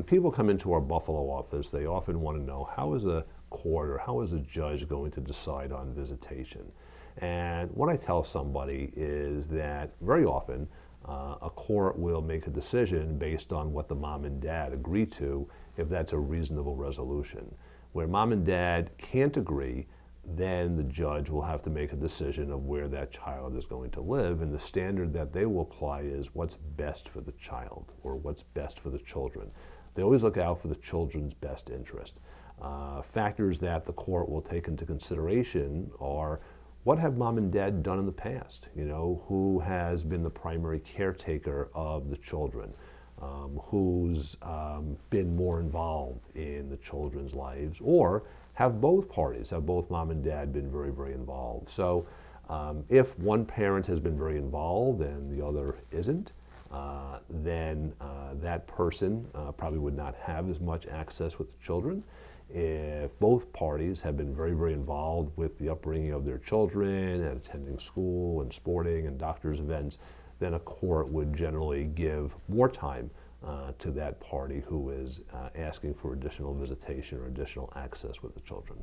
when people come into our Buffalo office, they often want to know how is a court or how is a judge going to decide on visitation. And what I tell somebody is that very often uh, a court will make a decision based on what the mom and dad agree to if that's a reasonable resolution. Where mom and dad can't agree, then the judge will have to make a decision of where that child is going to live. And the standard that they will apply is what's best for the child or what's best for the children. They always look out for the children's best interest. Uh, factors that the court will take into consideration are what have mom and dad done in the past? You know, who has been the primary caretaker of the children? Um, who's um, been more involved in the children's lives? Or have both parties, have both mom and dad been very, very involved? So um, if one parent has been very involved and the other isn't, uh, then uh, that person uh, probably would not have as much access with the children if both parties have been very, very involved with the upbringing of their children and attending school and sporting and doctor's events, then a court would generally give more time uh, to that party who is uh, asking for additional visitation or additional access with the children.